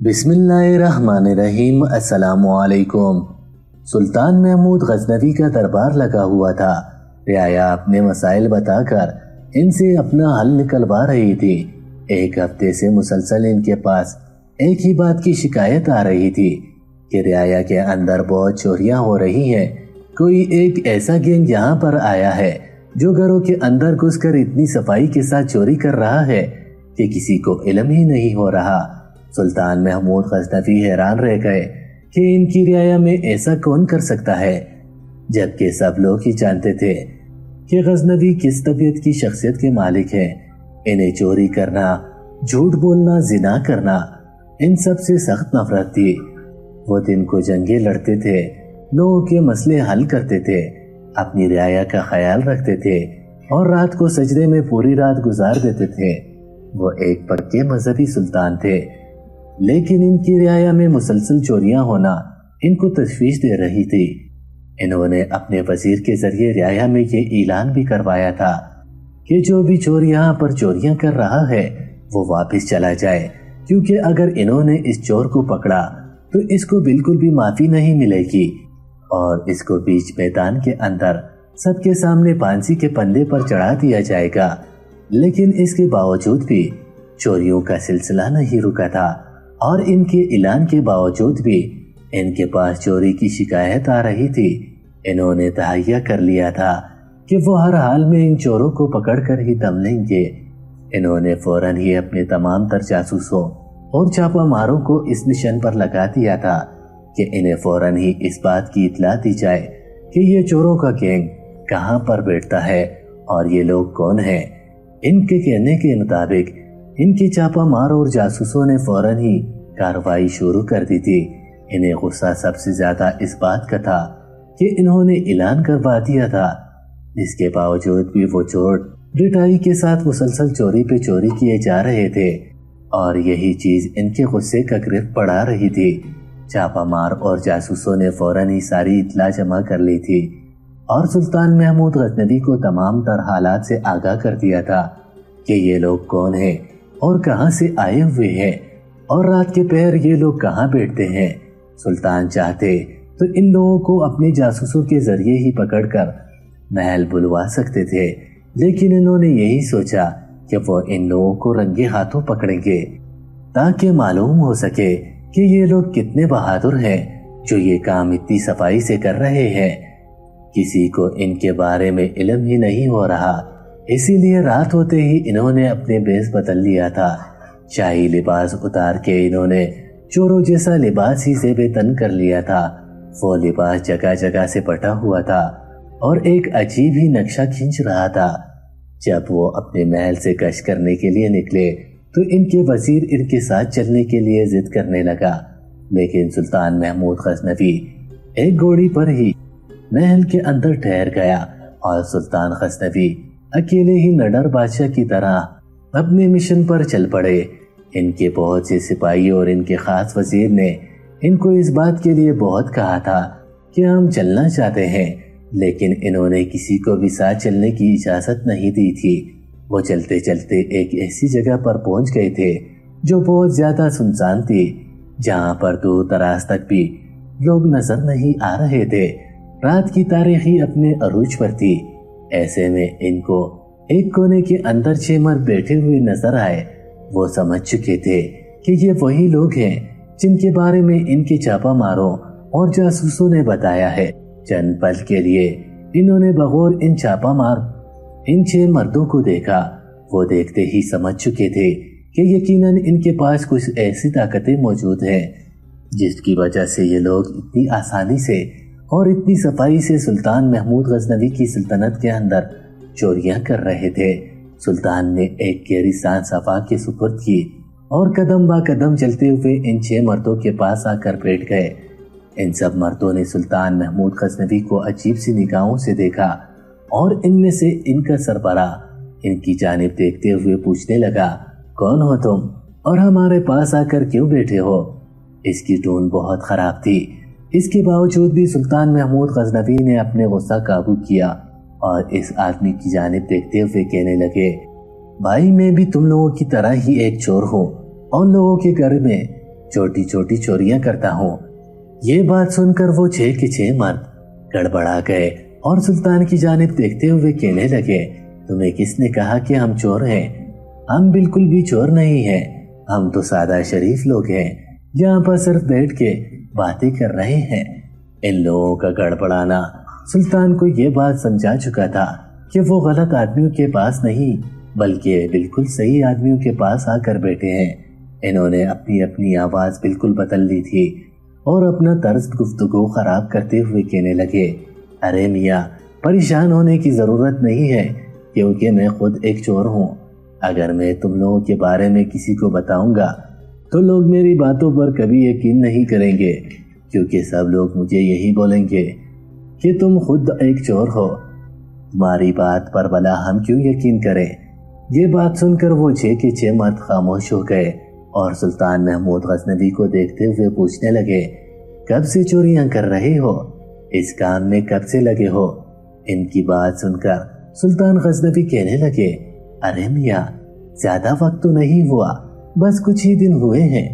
बिस्मिल्लाहिर्रहमानिर्रहीम, अस्सलामुअलैकुम। सुल्तान महमूद गजनवी का दरबार लगा हुआ था। रियाया अपने मसाइल बताकर इनसे अपना हल निकलवा रही थी। एक हफ़्ते से मुसलसल इनके पास एक ही बात की शिकायत आ रही थी कि रियाया के अंदर बहुत चोरियाँ हो रही हैं। कोई एक ऐसा गैंग यहाँ पर आया है जो घरों के अंदर घुसकर इतनी सफ़ाई के साथ चोरी कर रहा है कि किसी को इलम ही नहीं हो रहा। सुल्तान महमूद गजनफी हैरान रह गए कि इनकी रियाया में ऐसा कौन कर सकता है, जबकि सब लोग ही जानते थे कि गजनवी किस तबीयत की शख्सियत के मालिक हैं। इन्हें चोरी करना, झूठ बोलना, जिना करना, इन सबसे सख्त नफरत थी। वो दिन को जंगे लड़ते थे, लोगों के मसले हल करते थे, अपनी रियाया का ख्याल रखते थे और रात को सजदे में पूरी रात गुजार देते थे। वो एक पक्के मजहबी सुल्तान थे। लेकिन इनकी रियाया में मुसलसल चोरियाँ होना इनको तशवीश दे रही थी। इन्होंने अपने वज़ीर के ज़रिए रियाया में ये ऐलान भी करवाया था कि जो भी चोर यहाँ पर चोरियाँ कर रहा है, वो वापस चला जाए। क्योंकि अगर इन्होंने इस चोर को पकड़ा तो इसको बिल्कुल भी माफ़ी नहीं मिलेगी। और इसको बीच मैदान के अंदर सबके सामने फांसी के पंदे पर चढ़ा दिया जाएगा। लेकिन इसके बावजूद भी चोरियों का सिलसिला नहीं रुका था। और इनके ऐलान के बावजूद भी इनके पास चोरी की शिकायत आ रही थी। इन्होंने तहैया कर लिया था कि वो हर हाल में इन चोरों को पकड़कर ही दम लेंगे। इन्होंने फ़ौरन ही अपने तमाम तर जासूसों और छापा मारों को इस मिशन पर लगा दिया था कि इन्हें फ़ौरन ही इस बात की इतला दी जाए कि ये चोरों का गैंग कहाँ पर बैठता है और ये लोग कौन हैं। इनके कहने के मुताबिक इनकी छापा मार और जासूसों ने फ़ौरन ही कार्रवाई शुरू कर दी थी। इन्हें गुस्सा सबसे ज़्यादा इस बात का था कि इन्होंने ऐलान करवा दिया था इसके बावजूद भी वो चोर रिटाई के साथ मुसलसल चोरी पे चोरी किए जा रहे थे, और यही चीज़ इनके गुस्से का गिरफ्त पड़ा रही थी। छापा मार और जासूसों ने फ़ौरन ही सारी इतला जमा कर ली थी, और सुल्तान महमूद गजनबी को तमाम तर हालात से आगाह कर दिया था कि ये लोग कौन हैं और कहाँ से आए हुए हैं? और रात के पैर ये लोग कहाँ बैठते हैं? सुल्तान चाहते तो इन लोगों को अपने जासूसों के ज़रिए ही पकड़कर महल बुलवा सकते थे। लेकिन इन्होंने यही सोचा कि वो इन लोगों को रंगे हाथों पकड़ेंगे, ताकि मालूम हो सके कि ये लोग कितने बहादुर हैं जो ये काम इतनी सफ़ाई से कर रहे हैं। किसी को इनके बारे में इलम ही नहीं हो रहा। इसीलिए रात होते ही इन्होंने अपने बेस बदल लिया था। शाही लिबास उतार के इन्होंने चोरों जैसा लिबास ही से बेतन कर लिया था। वो लिबास जगह जगह से पटा हुआ था और एक अजीब ही नक्शा खींच रहा था। जब वो अपने महल से कश करने के लिए निकले तो इनके वज़ीर इनके साथ चलने के लिए जिद करने लगा। लेकिन सुल्तान महमूद गजनवी एक घोड़ी पर ही महल के अंदर ठहर गया और सुल्तान गजनवी अकेले ही नडर बादशाह की तरह अपने मिशन पर चल पड़े। इनके बहुत से सिपाही और इनके खास वज़ीर ने इनको इस बात के लिए बहुत कहा था कि हम चलना चाहते हैं, लेकिन इन्होंने किसी को भी साथ चलने की इजाज़त नहीं दी थी। वो चलते चलते एक ऐसी जगह पर पहुँच गए थे, जो बहुत ज़्यादा सुनसान थी, जहाँ पर दूर दराज तक भी लोग नज़र नहीं आ रहे थे। रात की तारीखी अपने अरूज पर थी। ऐसे में इनको एक कोने के अंदर मर्द बैठे हुए नज़र आए। वो समझ चुके थे कि ये वही लोग हैं जिनके बारे में इनके चापा मारों और जासूसों ने बताया है। चंद पल के लिए इन्होंने बगौर इन छापा मार, इन छह मर्दों को देखा। वो देखते ही समझ चुके थे कि यकीनन इनके पास कुछ ऐसी ताकतें मौजूद हैं, जिसकी वजह से ये लोग इतनी आसानी से और इतनी सफ़ाई से सुल्तान महमूद गजनवी की सल्तनत के अंदर चोरियाँ कर रहे थे। सुल्तान ने एक गहरी सांस सफ़ा के सुपुर्द की और कदम बा कदम चलते हुए इन छह मर्दों के पास आकर बैठ गए। इन सब मर्दों ने सुल्तान महमूद गजनवी को अजीब सी निगाहों से देखा और इनमें से इनका सरबरा इनकी जानब देखते हुए पूछने लगा, कौन हो तुम? और हमारे पास आकर क्यों बैठे हो? इसकी टोन बहुत खराब थी। इसके बावजूद भी सुल्तान महमूद गजनवी ने अपने गुस्सा काबू किया और इस आदमी की जानब देखते हुए कहने लगे, भाई, मैं भी तुम लोगों की तरह ही एक चोर हूँ और लोगों के घर में छोटी छोटी चोरियाँ करता हूँ। ये बात सुनकर वो छह के छह मर्द गड़बड़ा गए और सुल्तान की जानब देखते हुए कहने लगे, तुम्हें किसने कहा कि हम चोर हैं? हम बिल्कुल भी चोर नहीं हैं। हम तो सादा शरीफ लोग हैं। यहाँ पर सिर्फ़ बैठ के बातें कर रहे हैं। इन लोगों का गड़बड़ाना। सुल्तान को ये बात समझा चुका था कि वो गलत आदमियों के पास नहीं, बल्कि बिल्कुल सही आदमियों के पास आकर बैठे हैं। इन्होंने अपनी अपनी आवाज़ बिल्कुल बदल ली थी और अपना तर्ज गुफ्तगु खराब करते हुए कहने लगे, अरे मियाँ, परेशान होने की ज़रूरत नहीं है, क्योंकि मैं खुद एक चोर हूँ। अगर मैं तुम लोगों के बारे में किसी को बताऊँगा तो लोग मेरी बातों पर कभी यकीन नहीं करेंगे, क्योंकि सब लोग मुझे यही बोलेंगे कि तुम खुद एक चोर हो। तुम्हारी बात पर भला हम क्यों यकीन करें? ये बात सुनकर वो छे के छह मर्द खामोश हो गए और सुल्तान महमूद गजनबी को देखते हुए पूछने लगे, कब से चोरियाँ कर रहे हो? इस काम में कब से लगे हो? इनकी बात सुनकर सुल्तान गजनबी कहने लगे, अरे मिया, ज़्यादा वक्त तो नहीं हुआ। बस कुछ ही दिन हुए हैं।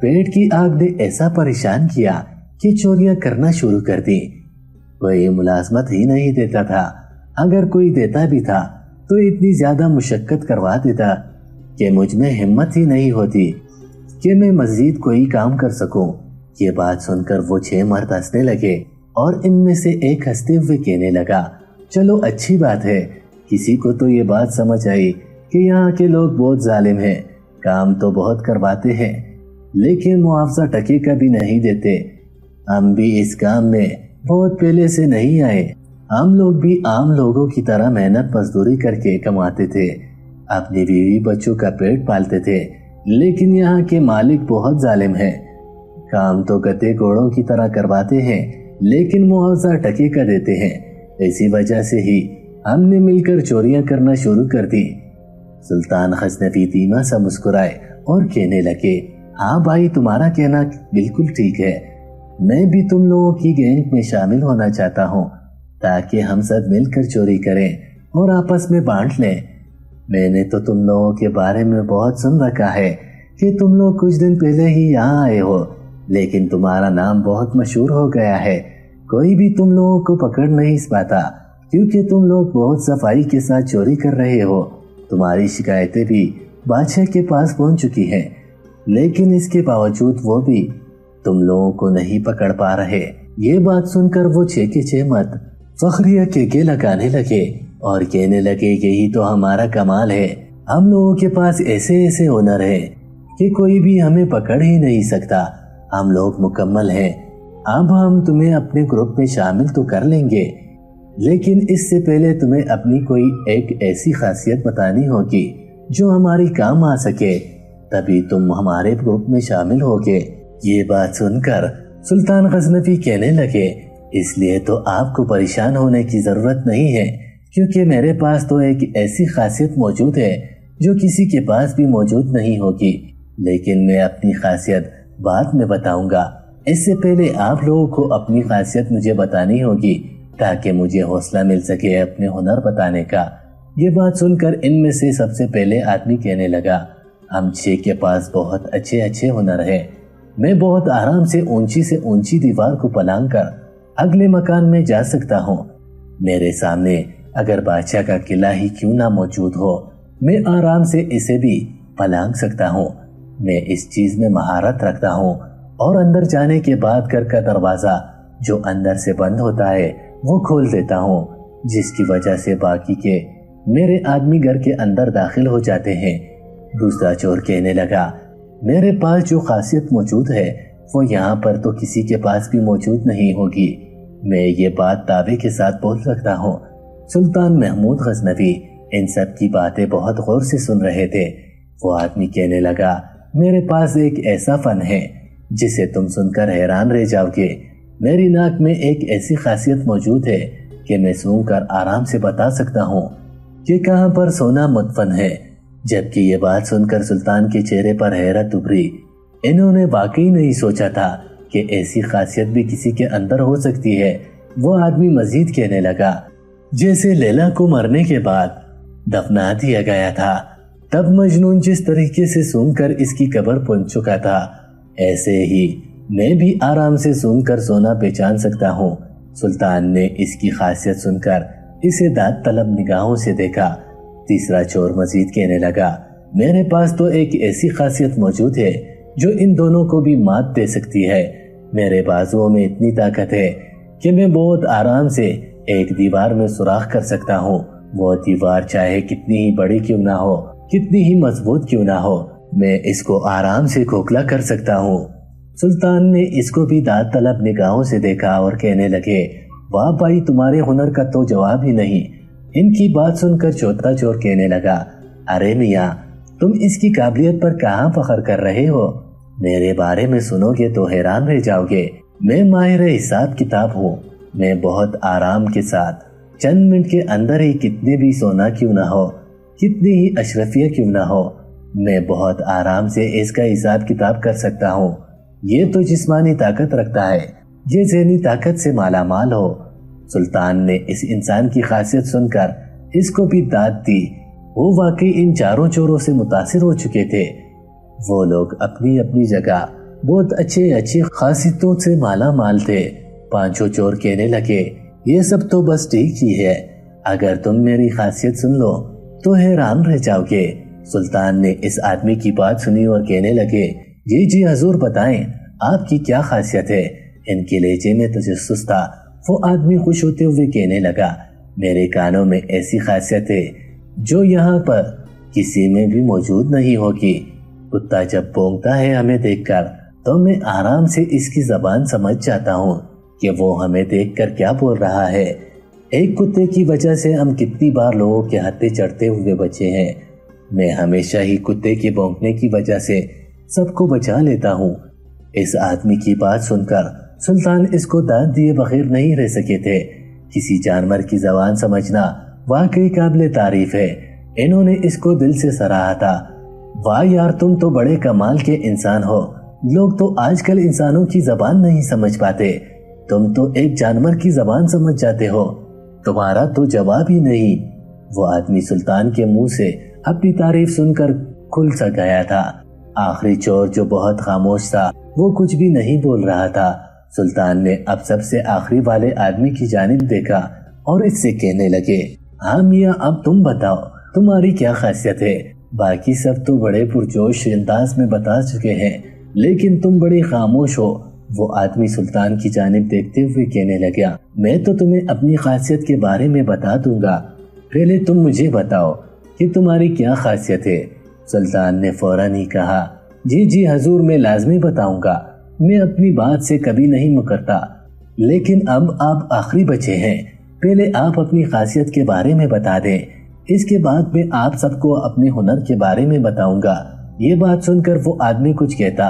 पेट की आग ने ऐसा परेशान किया कि चोरियाँ करना शुरू कर दी। कोई मुलाजमत ही नहीं देता था। अगर कोई देता भी था तो इतनी ज़्यादा मुशक्कत करवा देता कि मुझमें हिम्मत ही नहीं होती कि मैं मजीद कोई काम कर सकूँ। ये बात सुनकर वो छह मर्द हंसने लगे और इनमें से एक हँसते हुए कहने लगा, चलो, अच्छी बात है। किसी को तो ये बात समझ आई कि यहाँ के लोग बहुत जालिम हैं। काम तो बहुत करवाते हैं, लेकिन मुआवजा टके का भी नहीं देते। हम भी इस काम में बहुत पहले से नहीं आए। हम लोग भी आम लोगों की तरह मेहनत मजदूरी करके कमाते थे। अपनी बीवी बच्चों का पेट पालते थे, लेकिन यहाँ के मालिक बहुत जालिम हैं। काम तो गते घोड़ों की तरह करवाते हैं, लेकिन मुआवजा टके का देते हैं। इसी वजह से ही हमने मिलकर चोरियाँ करना शुरू कर दी। सुल्तान धीमा सा मुस्कुराए और कहने लगे हाँ भाई, तुम्हारा कहना बिल्कुल ठीक है। मैं भी तुम लोगों की गैंग में शामिल होना चाहता हूँ, ताकि हम सब मिलकर चोरी करें और आपस में बांट लें। मैंने तो तुम लोगों के बारे में बहुत सुन रखा है कि तुम लोग कुछ दिन पहले ही यहाँ आए हो, लेकिन तुम्हारा नाम बहुत मशहूर हो गया है। कोई भी तुम लोगों को पकड़ नहीं पाता, क्योंकि तुम लोग बहुत सफ़ाई के साथ चोरी कर रहे हो। तुम्हारी शिकायतें भी बादशाह के पास पहुँच चुकी हैं, लेकिन इसके बावजूद वो भी तुम लोगों को नहीं पकड़ पा रहे। ये बात सुनकर वो छे के छे मत, फखरिया के लगाने लगे और कहने लगे, यही तो हमारा कमाल है। हम लोगों के पास ऐसे ऐसे हुनर है कि कोई भी हमें पकड़ ही नहीं सकता। हम लोग मुकम्मल हैं। अब हम तुम्हें अपने ग्रुप में शामिल तो कर लेंगे। लेकिन इससे पहले तुम्हें अपनी कोई एक ऐसी खासियत बतानी होगी, जो हमारी काम आ सके। तभी तुम हमारे ग्रुप में शामिल होगे। ये बात सुनकर सुल्तान गजनफी कहने लगे, इसलिए तो आपको परेशान होने की ज़रूरत नहीं है, क्योंकि मेरे पास तो एक ऐसी खासियत मौजूद है, जो किसी के पास भी मौजूद नहीं होगी। लेकिन मैं अपनी खासियत बाद में बताऊँगा। इससे पहले आप लोगों को अपनी खासियत मुझे बतानी होगी ताकि मुझे हौसला मिल सके अपने हुनर बताने का। ये बात सुनकर इनमें से सबसे पहले आदमी कहने लगा, हम छे के पास बहुत अच्छे अच्छे हुनर हैं। मैं बहुत आराम से ऊँची से ऊँची दीवार को पलांग कर अगले मकान में जा सकता हूँ। मेरे सामने अगर बादशाह का किला ही क्यों ना मौजूद हो, मैं आराम से इसे भी पलांग सकता हूँ। मैं इस चीज़ में महारत रखता हूँ। और अंदर जाने के बाद घर का दरवाज़ा जो अंदर से बंद होता है वो खोल देता हूँ, जिसकी वजह से बाकी के मेरे आदमी घर के अंदर दाखिल हो जाते हैं। दूसरा चोर कहने लगा, मेरे पास जो खासियत मौजूद है, वो यहाँ पर तो किसी के पास भी मौजूद नहीं होगी। मैं ये बात दावे के साथ बोल सकता हूँ। सुल्तान महमूद गजनवी इन सब की बातें बहुत गौर से सुन रहे थे। वो आदमी कहने लगा, मेरे पास एक ऐसा फन है, जिसे तुम सुनकर हैरान रह जाओगे। मेरी नाक में एक ऐसी खासियत मौजूद है कि मैं कर आराम से बता सकता हूँ कि कहाँ पर सोना मुतफन है, जबकि ये बात सुनकर सुल्तान के चेहरे पर हैरत उभरी। इन्होंने वाकई नहीं सोचा था कि ऐसी खासियत भी किसी के अंदर हो सकती है, वो आदमी मजीद कहने लगा। जैसे लैला को मरने के बाद दफना दिया गया था, तब मजनून जिस तरीके से सुनकर इसकी कब्र पहुँच चुका था, ऐसे ही मैं भी आराम से सुनकर सोना पहचान सकता हूँ। सुल्तान ने इसकी खासियत सुनकर इसे दाद तलब निगाहों से देखा। तीसरा चोर मजीद कहने लगा, मेरे पास तो एक ऐसी खासियत मौजूद है जो इन दोनों को भी मात दे सकती है। मेरे बाजुओं में इतनी ताकत है कि मैं बहुत आराम से एक दीवार में सुराख कर सकता हूँ। वो दीवार चाहे कितनी ही बड़ी क्यों ना हो, कितनी ही मज़बूत क्यों ना हो, मैं इसको आराम से खोखला कर सकता हूँ। सुल्तान ने इसको भी दाद तलब निगाहों से देखा और कहने लगे, वाह भाई, तुम्हारे हुनर का तो जवाब ही नहीं। इनकी बात सुनकर चौथा चोर कहने लगा, अरे मिया, तुम इसकी काबिलियत पर कहाँ फखर कर रहे हो? मेरे बारे में सुनोगे तो हैरान रह जाओगे। मैं माहिर हिसाब किताब हूँ। मैं बहुत आराम के साथ। चंद मिनट के अंदर ही कितने भी सोना क्यों ना हो, कितनी ही अशरफिया क्यों ना हो, मैं बहुत आराम से इसका हिसाब किताब कर सकता हूँ। ये तो जिस्मानी ताकत रखता है, ये जहनी ताकत से माला माल हो। सुल्तान ने इस इंसान की खासियत सुनकर इसको भी दाद दी। वो वाकई इन चारों चोरों से मुतासिर हो चुके थे। वो लोग अपनी अपनी जगह बहुत अच्छे अच्छी खासियतों से माला माल थे। पाँचों चोर कहने लगे, ये सब तो बस ठीक ही है। अगर तुम मेरी खासियत सुन लो तो हैरान रह जाओगे। सुल्तान ने इस आदमी की बात सुनी और कहने लगे जी जी हजूर बताएँ, आपकी क्या खासियत है? इनके लेजे में तजस्स था। वो आदमी खुश होते हुए कहने लगा, मेरे कानों में ऐसी खासियत है, जो यहाँ पर किसी में भी मौजूद नहीं होगी। कुत्ता जब बोंगता है हमें देखकर तो मैं आराम से इसकी जबान समझ जाता हूँ कि वो हमें देखकर क्या बोल रहा है। एक कुत्ते की वजह से हम कितनी बार लोगों के हत्थे चढ़ते हुए बचे हैं। मैं हमेशा ही कुत्ते के भौंकने की वजह से सबको बचा लेता हूँ। इस आदमी की बात सुनकर सुल्तान इसको दाद दिए बगैर नहीं रह सके थे। किसी जानवर की जबान समझना वाकई काबिल तारीफ़ है। इन्होंने इसको दिल से सराहा था। वाह यार, तुम तो बड़े कमाल के इंसान हो। लोग तो आजकल इंसानों की जबान नहीं समझ पाते। तुम तो एक जानवर की जबान समझ जाते हो। तुम्हारा तो जवाब ही नहीं। वो आदमी सुल्तान के मुँह से अपनी तारीफ़ सुनकर खुल सा गया था। आखिरी चोर जो बहुत खामोश था, वो कुछ भी नहीं बोल रहा था। सुल्तान ने अब सबसे आखिरी वाले आदमी की जानब देखा और इससे कहने लगे हाँ मियाँ, अब तुम बताओ, तुम्हारी क्या खासियत है? बाकी सब तो बड़े पुरजोश अंदाज में बता चुके हैं, लेकिन तुम बड़े खामोश हो। वो आदमी सुल्तान की जानब देखते हुए कहने लगा, मैं तो तुम्हें अपनी खासियत के बारे में बता दूँगा। पहले तुम मुझे बताओ कि तुम्हारी क्या खासियत है? सुल्तान ने फ़ौरन ही कहा, जी जी, हजूर, मैं लाजमी बताऊँगा। मैं अपनी बात से कभी नहीं मुकरता। लेकिन अब आप आखिरी बचे हैं। पहले आप अपनी खासियत के बारे में बता दें। इसके बाद मैं आप सबको अपने हुनर के बारे में बताऊँगा। ये बात सुनकर वो आदमी कुछ कहता,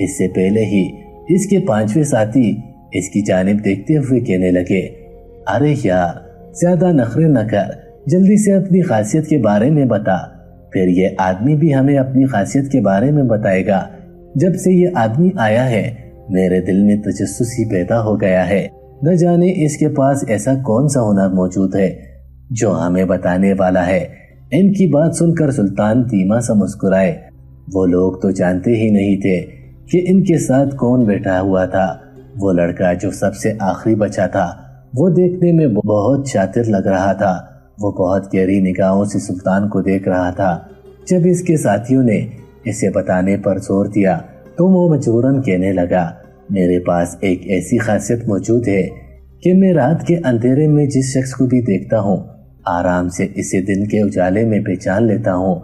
इससे पहले ही इसके पांचवे साथी इसकी जानब देखते हुए कहने लगे, अरे यार, ज़्यादा नखरे न कर। जल्दी से अपनी खासियत के बारे में बता। फिर ये आदमी भी हमें अपनी खासियत के बारे में बताएगा। जब से ये आदमी आया है, मेरे दिल में तजस्स ही पैदा हो गया है। न जाने इसके पास ऐसा कौन सा हुनर मौजूद है, जो हमें बताने वाला है। इनकी बात सुनकर सुल्तान धीमा सा मुस्कुराए। वो लोग तो जानते ही नहीं थे कि इनके साथ कौन बैठा हुआ था। वो लड़का जो सबसे आखिरी बचा था, वो देखने में बहुत शातिर लग रहा था। वो बहुत गहरी निगाहों से सुल्तान को देख रहा था। जब इसके साथियों ने इसे बताने पर ज़ोर दिया तो वो मजबूरन कहने लगा, मेरे पास एक ऐसी खासियत मौजूद है कि मैं रात के अंधेरे में जिस शख्स को भी देखता हूँ, आराम से इसे दिन के उजाले में पहचान लेता हूँ।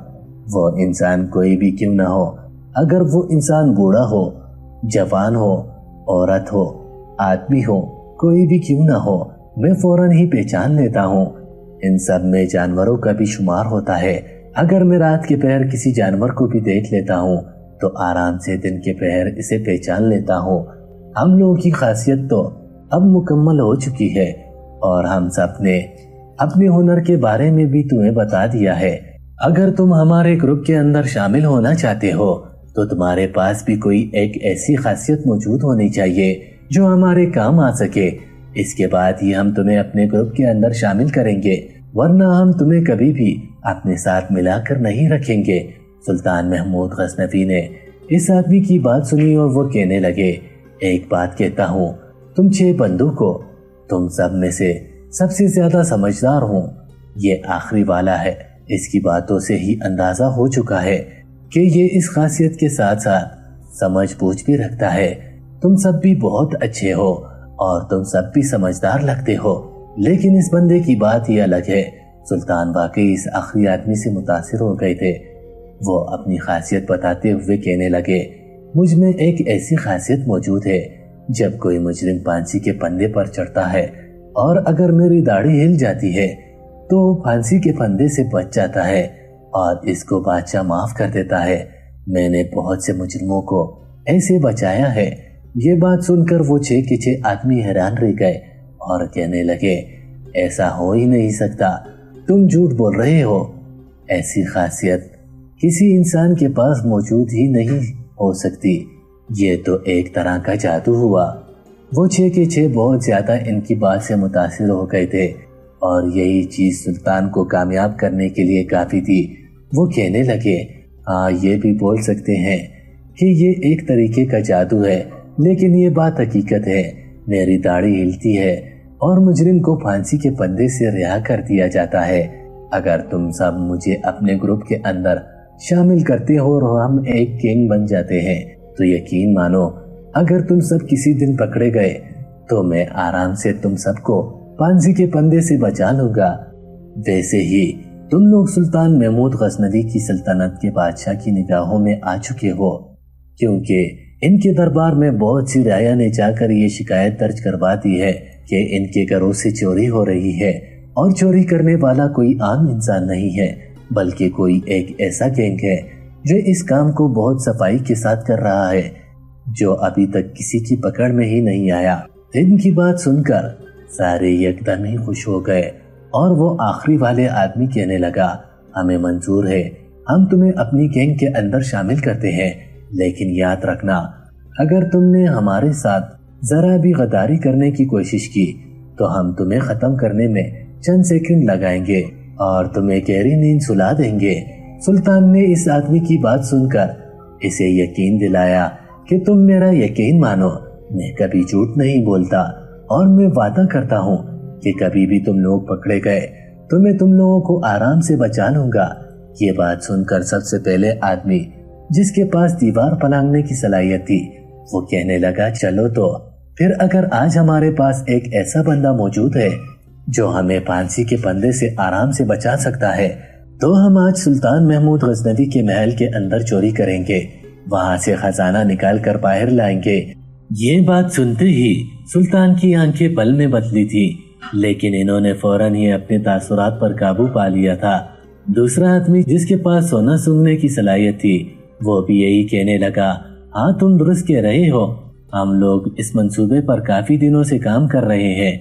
वो इंसान कोई भी क्यों ना हो, अगर वो इंसान बूढ़ा हो, जवान हो, औरत हो, आदमी हो, कोई भी क्यों ना हो, मैं फ़ौरन ही पहचान लेता हूँ। इन सब में जानवरों का भी शुमार होता है। अगर मैं रात के पहर किसी जानवर को भी देख लेता हूँ तो आराम से दिन के पहर इसे पहचान लेता हूँ। हम लोगों की खासियत तो अब मुकम्मल हो चुकी है, और हम सबने अपने हुनर के बारे में भी तुम्हें बता दिया है। अगर तुम हमारे ग्रुप के अंदर शामिल होना चाहते हो तो तुम्हारे पास भी कोई एक ऐसी खासियत मौजूद होनी चाहिए, जो हमारे काम आ सके। इसके बाद ही हम तुम्हें अपने ग्रुप के अंदर शामिल करेंगे, वरना हम तुम्हें कभी भी अपने साथ मिलाकर नहीं रखेंगे। सुल्तान महमूद गजनफी ने इस आदमी की बात सुनी और वो कहने लगे, एक बात कहता हूँ, तुम छह बंदूक को तुम सब में से सबसे ज़्यादा समझदार हूँ। ये आखिरी वाला है। इसकी बातों से ही अंदाज़ा हो चुका है कि ये इस खासियत के साथ साथ समझ बूझ भी रखता है। तुम सब भी बहुत अच्छे हो। और तुम सब भी समझदार लगते हो। लेकिन इस बंदे की बात ही अलग है। सुल्तान वाकई इस आखिरी आदमी से मुतासर हो गए थे। वो अपनी खासियत बताते हुए कहने लगे, मुझमें एक ऐसी खासियत मौजूद है, जब कोई मुजरिम फांसी के पंदे पर चढ़ता है और अगर मेरी दाढ़ी हिल जाती है तो फांसी के फंदे से बच जाता है और इसको बादशाह माफ़ कर देता है। मैंने बहुत से मुजरिमों को ऐसे बचाया है ये बात सुनकर वो छे के छे आदमी हैरान रह गए और कहने लगे, ऐसा हो ही नहीं सकता। तुम झूठ बोल रहे हो। ऐसी खासियत किसी इंसान के पास मौजूद ही नहीं हो सकती। ये तो एक तरह का जादू हुआ। वो छे के छे बहुत ज़्यादा इनकी बात से मुतासर हो गए थे और यही चीज़ सुल्तान को कामयाब करने के लिए काफ़ी थी। वो कहने लगे हाँ ये भी बोल सकते हैं कि ये एक तरीके का जादू है। लेकिन ये बात हकीकत है, मेरी दाढ़ी हिलती है और मुजरिम को फांसी के पंदे से रिहा कर दिया जाता है। अगर तुम सब मुझे अपने ग्रुप के अंदर शामिल करते हो और हम एक किंग बन जाते हैं तो यकीन मानो, अगर तुम सब किसी दिन पकड़े गए तो मैं आराम से तुम सबको फांसी के पंदे से बचा लूँगा। वैसे ही, तुम लोग सुल्तान महमूद गजनवी की सल्तनत के बादशाह की निगाहों में आ चुके हो, क्योंकि इनके दरबार में बहुत सी राया ने जाकर ये शिकायत दर्ज करवा दी है कि इनके घरों से चोरी हो रही है और चोरी करने वाला कोई आम इंसान नहीं है, बल्कि कोई एक ऐसा गैंग है जो इस काम को बहुत सफ़ाई के साथ कर रहा है, जो अभी तक किसी की पकड़ में ही नहीं आया। इनकी बात सुनकर सारे एकदम ही खुश हो गए और वो आखिरी वाले आदमी कहने लगा, हमें मंजूर है, हम तुम्हें अपनी गैंग के अंदर शामिल करते हैं। लेकिन याद रखना, अगर तुमने हमारे साथ जरा भी गदारी करने की कोशिश की तो हम तुम्हें खत्म करने में चंद सेकंड लगाएँगे और तुम्हें गहरी नींद सुला देंगे। सुल्तान ने इस आदमी की बात सुनकर इसे यकीन दिलाया कि तुम मेरा यकीन मानो। मैं कभी झूठ नहीं बोलता और मैं वादा करता हूँ कि कभी भी तुम लोग पकड़े गए तो मैं तुम लोगों को आराम से बचा लूँगा। ये बात सुनकर सबसे पहले आदमी जिसके पास दीवार पलांगने की सलाहियत थी, वो कहने लगा, चलो तो। फिर अगर आज हमारे पास एक ऐसा बंदा मौजूद है, जो हमें फांसी के पंदे से आराम से बचा सकता है तो हम आज सुल्तान महमूद गजनवी के महल के अंदर चोरी करेंगे। वहाँ से खजाना निकाल कर बाहर लाएँगे। ये बात सुनते ही सुल्तान की आँखें पल में बदली थी, लेकिन इन्होंने फ़ौरन ही अपने तासुरात पर काबू पा लिया था। दूसरा आदमी जिसके पास सोना सूंघने की सलाहियत थी वो भी यही कहने लगा हाँ तुम दुरुस्त कह रहे हो। हम लोग इस मंसूबे पर काफ़ी दिनों से काम कर रहे हैं,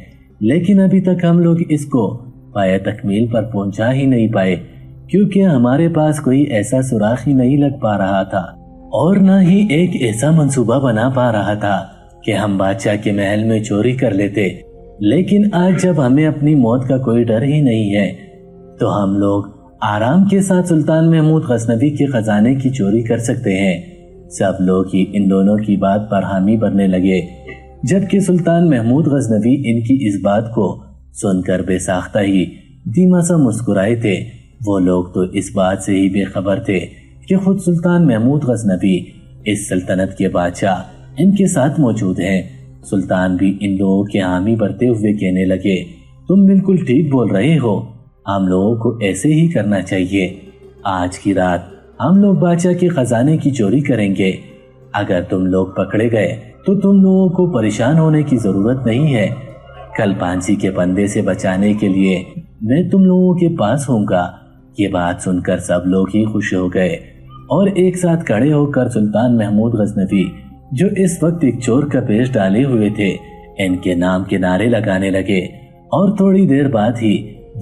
लेकिन अभी तक हम लोग इसको पाया तकमील पर पहुँचा ही नहीं पाए, क्योंकि हमारे पास कोई ऐसा सुराख ही नहीं लग पा रहा था और न ही एक ऐसा मंसूबा बना पा रहा था कि हम बादशाह के महल में चोरी कर लेते। लेकिन आज जब हमें अपनी मौत का कोई डर ही नहीं है तो हम लोग आराम के साथ सुल्तान महमूद गजनबी के खजाने की चोरी कर सकते हैं। सब लोग ही इन दोनों की बात पर हामी बनने लगे। जबकि सुल्तान महमूद गजनबी इनकी इस बात को सुनकर बेसाख्ता ही धीमा सा मुस्कुराए थे। वो लोग तो इस बात से ही बेखबर थे कि खुद सुल्तान महमूद गजनबी इस सल्तनत के बादशाह इनके साथ मौजूद हैं। सुल्तान भी इन लोगों के हामी भरते हुए कहने लगे, तुम बिल्कुल ठीक बोल रहे हो। हम लोगों को ऐसे ही करना चाहिए। आज की रात हम लोग बादशाह के खजाने की चोरी करेंगे। अगर तुम लोग पकड़े गए तो तुम लोगों को परेशान होने की ज़रूरत नहीं है। कल पांसी के पंदे से बचाने के लिए मैं तुम लोगों के पास होऊँगा। ये बात सुनकर सब लोग ही खुश हो गए और एक साथ खड़े होकर सुल्तान महमूद गजनफी जो इस वक्त एक चोर का पेश डाले हुए थे, इनके नाम के नारे लगाने लगे और थोड़ी देर बाद ही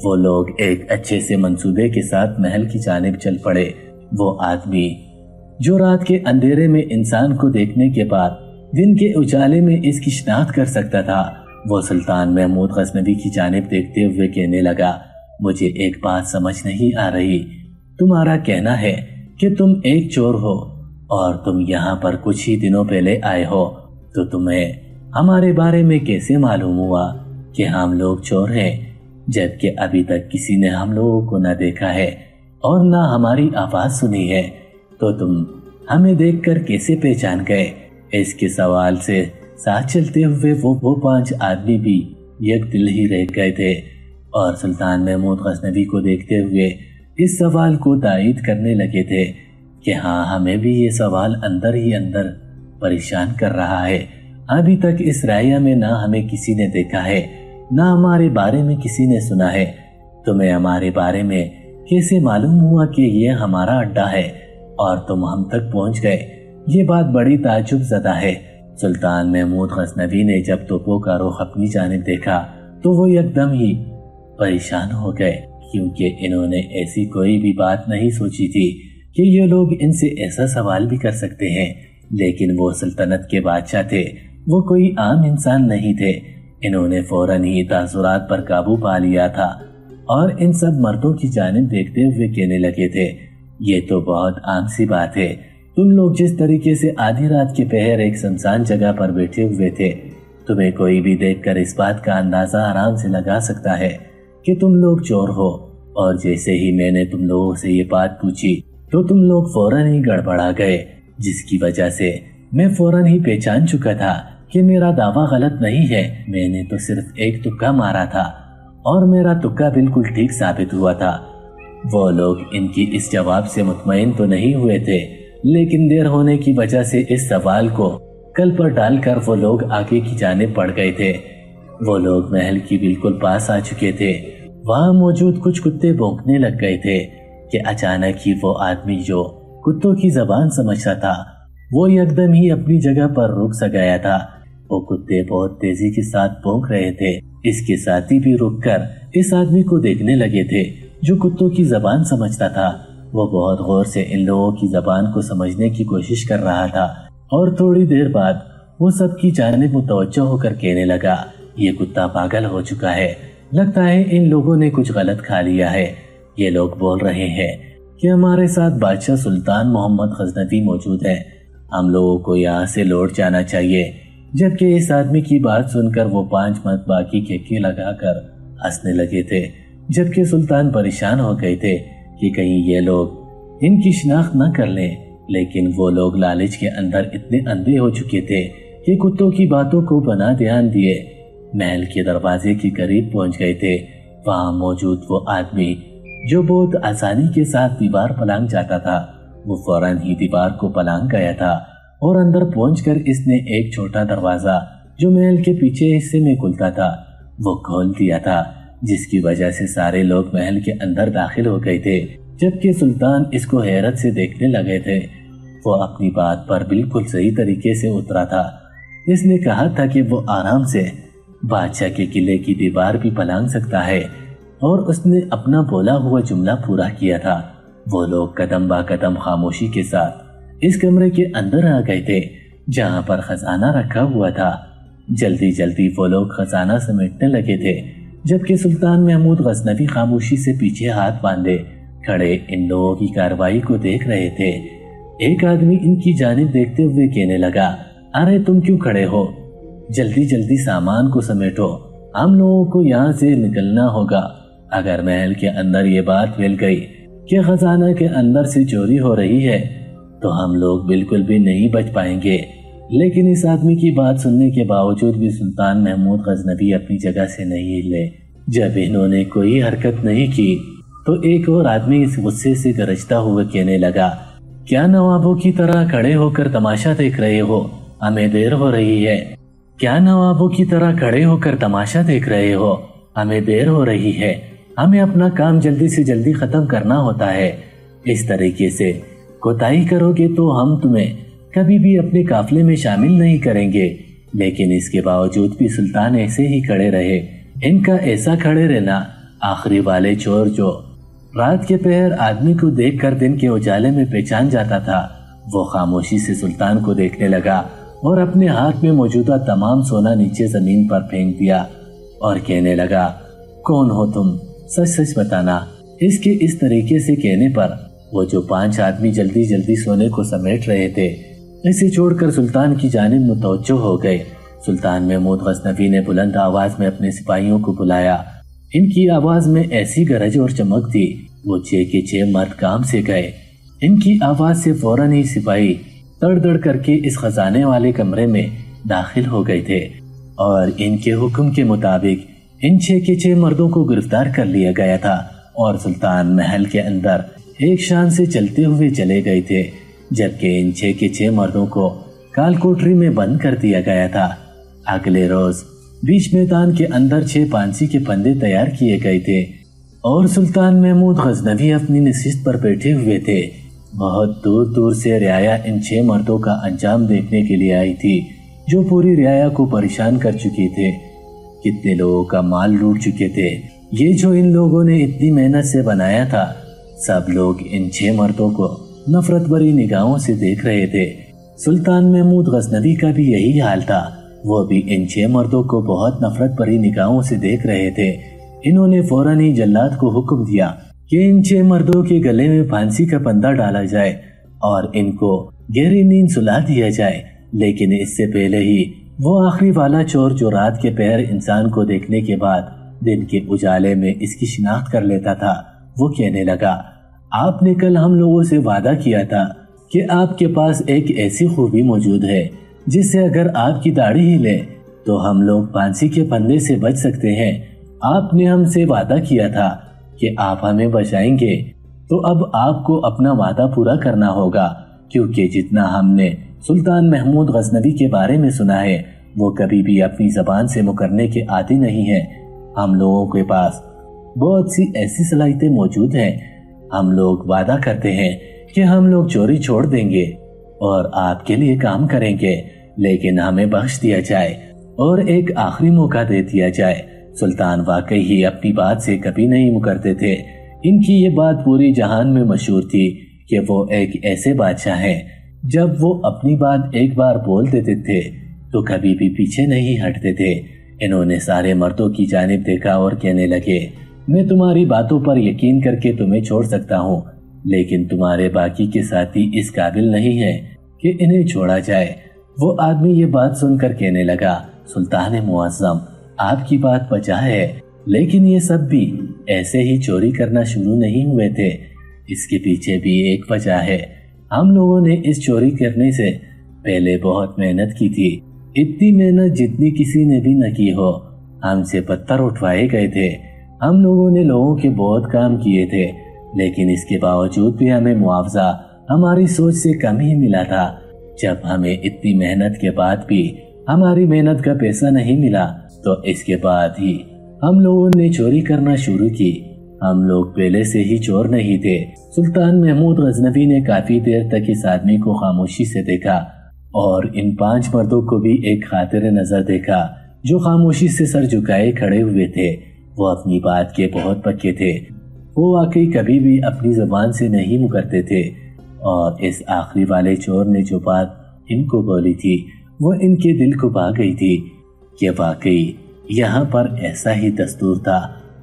वो लोग एक अच्छे से मंसूबे के साथ महल की जानब चल पड़े। वो आदमी, जो रात के अंधेरे में इंसान को देखने के बाद दिन के उजाले में इसकी शिनाख्त कर सकता था, वो सुल्तान महमूद गजनबी की जानब देखते हुए कहने लगा, मुझे एक बात समझ नहीं आ रही। तुम्हारा कहना है कि तुम एक चोर हो और तुम यहाँ पर कुछ ही दिनों पहले आए हो तो तुम्हें हमारे बारे में कैसे मालूम हुआ कि हम लोग चोर हैं? जबकि अभी तक किसी ने हम लोगों को न देखा है और न हमारी आवाज़ सुनी है तो तुम हमें देखकर कैसे पहचान गए? इसके सवाल से साथ चलते हुए वो वो पाँच आदमी भी एक दिल ही रह गए थे और सुल्तान महमूद गजनबी को देखते हुए इस सवाल को तायद करने लगे थे कि हाँ हमें भी ये सवाल अंदर ही अंदर परेशान कर रहा है। अभी तक इस राया में ना हमें किसी ने देखा है। ना हमारे बारे में किसी ने सुना है। तुम्हें हमारे बारे में कैसे मालूम हुआ कि ये हमारा अड्डा है? और तुम हम तक पहुँच गए। ये बात बड़ी ताजुब जदा है। सुल्तान महमूद गजनबी ने जब तोपों का रुख अपनी जानब देखा तो वो एकदम ही परेशान हो गए, क्योंकि इन्होंने ऐसी कोई भी बात नहीं सोची थी कि ये लोग इनसे ऐसा सवाल भी कर सकते हैं। लेकिन वो सल्तनत के बादशाह थे। वो कोई आम इंसान नहीं थे। इन्होंने फ़ौरन ही तासुरात पर काबू पा लिया था और इन सब मर्दों की जानब देखते हुए कहने लगे थे, ये तो बहुत आम सी बात है। तुम लोग जिस तरीके से आधी रात के पहर एक शमशान जगह पर बैठे हुए थे, तुम्हें कोई भी देखकर इस बात का अंदाज़ा आराम से लगा सकता है कि तुम लोग चोर हो। और जैसे ही मैंने तुम लोगों से ये बात पूछी तो तुम लोग फ़ौरन ही गड़बड़ा गए, जिसकी वजह से मैं फ़ौरन ही पहचान चुका था कि मेरा दावा गलत नहीं है। मैंने तो सिर्फ़ एक तुक्का मारा था और मेरा तुक्का बिल्कुल ठीक साबित हुआ था। वो लोग इनकी इस जवाब से मुतमिन तो नहीं हुए थे, लेकिन देर होने की वजह से इस सवाल को कल पर डालकर वो लोग आगे की जाने पड़ गए थे। वो लोग महल की बिल्कुल पास आ चुके थे। वहाँ मौजूद कुछ कुत्ते भोंकने लग गए थे कि अचानक ही वो आदमी जो कुत्तों की जबान समझता था, वो एकदम ही अपनी जगह पर रुक सा गया था। वो कुत्ते बहुत तेज़ी के साथ भोंक रहे थे। इसके साथी भी रुक कर इस आदमी को देखने लगे थे, जो कुत्तों की जबान समझता था। वो बहुत गौर से इन लोगों की जबान को समझने की कोशिश कर रहा था और थोड़ी देर बाद वो सबकी जानब मुतवजह होकर कहने लगा, ये कुत्ता पागल हो चुका है। लगता है इन लोगों ने कुछ गलत खा लिया है। ये लोग बोल रहे हैं कि हमारे साथ बादशाह सुल्तान मोहम्मद गजनवी मौजूद है। हम लोगों को यहाँ से लौट जाना चाहिए। जबकि इस आदमी की बात सुनकर वो पाँच मत बाकी खेके लगाकर हंसने लगे थे, जबकि सुल्तान परेशान हो गए थे कि कहीं ये लोग इनकी शिनाख्त न कर लें। लेकिन वो लोग लालच के अंदर इतने अंधे हो चुके थे कि कुत्तों की बातों को बना ध्यान दिए। महल के दरवाजे के करीब पहुँच गए थे। वहाँ मौजूद वो आदमी, जो बहुत आसानी के साथ दीवार पलांग जाता था, वो फ़ौरन ही दीवार को पलांग गया था। और अंदर पहुंचकर इसने एक छोटा दरवाज़ा, जो महल के पीछे हिस्से में खुलता था, वो खोल दिया था, जिसकी वजह से सारे लोग महल के अंदर दाखिल हो गए थे, जबकि सुल्तान इसको हैरत से देखने लगे थे। वो अपनी बात पर बिल्कुल सही तरीके से उतरा था। इसने कहा था कि वो आराम से बादशाह के किले की दीवार भी पलांग सकता है, और उसने अपना बोला हुआ जुमला पूरा किया था। वो लोग कदम बा कदम खामोशी के साथ इस कमरे के अंदर आ गए थे, जहाँ पर खजाना रखा हुआ था। जल्दी जल्दी वो लोग खजाना समेटने लगे थे, जबकि सुल्तान महमूद गजनबी खामोशी से पीछे हाथ बांधे खड़े इन लोगों की कार्रवाई को देख रहे थे। एक आदमी इनकी जानब देखते हुए कहने लगा, अरे, तुम क्यों खड़े हो? जल्दी जल्दी सामान को समेटो, हम लोगों को यहाँ से निकलना होगा। अगर महल के अंदर ये बात फैल गई कि खजाना के अंदर से चोरी हो रही है तो हम लोग बिल्कुल भी नहीं बच पाएँगे। लेकिन इस आदमी की बात सुनने के बावजूद भी सुल्तान महमूद गजनबी अपनी जगह से नहीं हिले जब इन्होंने कोई हरकत नहीं की तो एक और आदमी इस गुस्से से गरजता हुआ कहने लगा, क्या नवाबों की तरह खड़े होकर तमाशा देख रहे हो? हमें देर हो रही है। क्या नवाबों की तरह खड़े होकर तमाशा देख रहे हो? हमें देर हो रही है। हमें अपना काम जल्दी से जल्दी खत्म करना होता है। इस तरीके से कोताही करोगे तो हम तुम्हें कभी भी अपने काफले में शामिल नहीं करेंगे। लेकिन इसके बावजूद भी सुल्तान ऐसे ही खड़े रहे। इनका ऐसा खड़े रहना आखिरी वाले चोर जो रात के पहर आदमी को देखकर दिन के उजाले में पहचान जाता था, वो खामोशी से सुल्तान को देखने लगा और अपने हाथ में मौजूदा तमाम सोना नीचे ज़मीन पर फेंक दिया और कहने लगा, कौन हो तुम? सच सच बताना। इसके इस तरीके से कहने पर वो जो पाँच आदमी जल्दी जल्दी सोने को समेट रहे थे, इसे छोड़कर सुल्तान की जानब मुतवजो हो गए। सुल्तान महमूद गजनबी ने बुलंद आवाज़ में अपने सिपाहियों को बुलाया। इनकी आवाज़ में ऐसी गरज और चमक थी, वो छह के छह मर्द काम से गए। इनकी आवाज़ से फ़ौरन ही सिपाही तड़ दड़ करके इस खजाने वाले कमरे में दाखिल हो गए थे और इनके हुक्म के मुताबिक इन छह के छह मर्दों को गिरफ़्तार कर लिया गया था और सुल्तान महल के अंदर एक शान से चलते हुए चले गए थे, जबकि इन छह के छह मर्दों को कालकोठरी में बंद कर दिया गया था। अगले रोज बीच मैदान के अंदर छह पांसी के फंदे तैयार किए गए थे, और सुल्तान महमूद गजनवी अपनी नशिस्त पर बैठे हुए थे। बहुत दूर दूर से रियाया इन छह मर्दों का अंजाम देखने के लिए आई थी, जो पूरी रियाया को परेशान कर चुके थे। कितने लोगों का माल लूट चुके थे, ये जो इन लोगों ने इतनी मेहनत से बनाया था सब लोग इन छह मर्दों को नफरत भरी निगाहों से देख रहे थे। सुल्तान महमूद गजनवी का भी यही हाल था। वो भी इन छह मर्दों को बहुत नफरत भरी निगाहों से देख रहे थे। इन्होंने फ़ौरन ही जल्लाद को हुक्म दिया कि इन छह मर्दों के गले में फांसी का पंदा डाला जाए और इनको गहरी नींद सुला दिया जाए। लेकिन इससे पहले ही वो आखिरी वाला चोर जो रात के पहर इंसान को देखने के बाद दिन के उजाले में इसकी शिनाख्त कर लेता था। वो कहने लगा, आपने कल हम लोगों से वादा किया था कि आपके पास एक ऐसी खूबी मौजूद है, जिससे अगर आपकी दाढ़ी ही ले तो हम लोग फांसी के फंदे से बच सकते हैं। आपने हमसे वादा किया था कि आप हमें बचाएँगे। तो अब आपको अपना वादा पूरा करना होगा, क्योंकि जितना हमने सुल्तान महमूद गजनबी के बारे में सुना है, वो कभी भी अपनी जबान से मुकरने के आदि नहीं है। हम लोगों के पास बहुत सी ऐसी सलाहियतें मौजूद हैं। हम लोग वादा करते हैं कि हम लोग चोरी छोड़ देंगे और आपके लिए काम करेंगे, लेकिन हमें बख्श दिया जाए और एक आखिरी मौका दे दिया जाए। सुल्तान वाकई ही अपनी बात से कभी नहीं मुकरते थे। इनकी ये बात पूरी जहान में मशहूर थी कि वो एक ऐसे बादशाह हैं। जब वो अपनी बात एक बार बोल देते थे तो कभी भी पीछे नहीं हटते थे। इन्होंने सारे मर्दों की जानब देखा और कहने लगे मैं तुम्हारी बातों पर यकीन करके तुम्हें छोड़ सकता हूँ, लेकिन तुम्हारे बाकी के साथी इस काबिल नहीं है कि इन्हें छोड़ा जाए। वो आदमी ये बात सुनकर कहने लगा, सुल्तान मुआजम आपकी बात बचा है, लेकिन ये सब भी ऐसे ही चोरी करना शुरू नहीं हुए थे। इसके पीछे भी एक वजह है। हम लोगों ने इस चोरी करने से पहले बहुत मेहनत की थी। इतनी मेहनत जितनी किसी ने भी न की हो, हमसे पत्थर उठवाए गए थे। हम लोगों ने लोगों के बहुत काम किए थे, लेकिन इसके बावजूद भी हमें मुआवजा हमारी सोच से कम ही मिला था। जब हमें इतनी मेहनत के बाद भी हमारी मेहनत का पैसा नहीं मिला तो इसके बाद ही हम लोगों ने चोरी करना शुरू की। हम लोग पहले से ही चोर नहीं थे। सुल्तान महमूद गजनबी ने काफ़ी देर तक इस आदमी को खामोशी से देखा और इन पाँच मर्दों को भी एक खातिर नज़र देखा, जो खामोशी से सर झुकाए खड़े हुए थे। वो अपनी बात के बहुत पक्के थे। वो वाकई कभी भी अपनी जबान से नहीं मुकरते थे और इस आखिरी वाले चोर ने जो बात इनको बोली थी, वो इनके दिल को भा गई थी कि वाकई यहाँ पर ऐसा ही दस्तूर था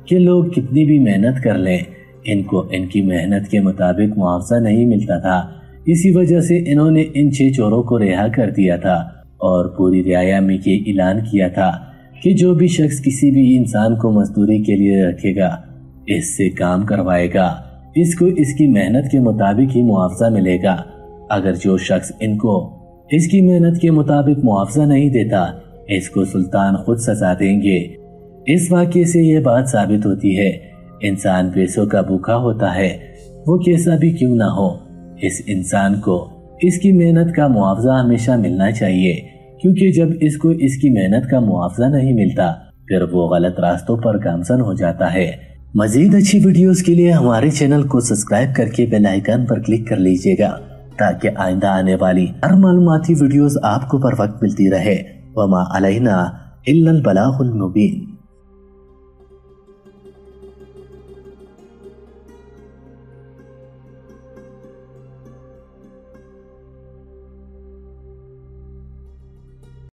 कि लोग कितनी भी मेहनत कर लें, इनको इनकी मेहनत के मुताबिक मुआवजा नहीं मिलता था। इसी वजह से इन्होंने इन छह चोरों को रिहा कर दिया था और पूरी रियाया में ये ऐलान किया था कि जो भी शख्स किसी भी इंसान को मजदूरी के लिए रखेगा, इससे काम करवाएगा। इसको इसकी मेहनत के मुताबिक ही मुआवजा मिलेगा। अगर जो शख्स इनको इसकी मेहनत के मुताबिक मुआवजा नहीं देता, इसको सुल्तान खुद सजा देंगे। इस वाक्य से यह बात साबित होती है, इंसान पैसों का भूखा होता है। वो कैसा भी क्यों ना हो, इस इंसान को इसकी मेहनत का मुआवजा हमेशा मिलना चाहिए। क्योंकि जब इसको इसकी मेहनत का मुआवजा नहीं मिलता, फिर वो गलत रास्तों पर गामसन हो जाता है। मजीद अच्छी वीडियोस के लिए हमारे चैनल को सब्सक्राइब करके बेल आइकन पर क्लिक कर लीजिएगा, ताकि आइंदा आने वाली हर मालूमती वीडियोस आपको पर वक्त मिलती रहे। वमा अलैना इल्लल मुबीन।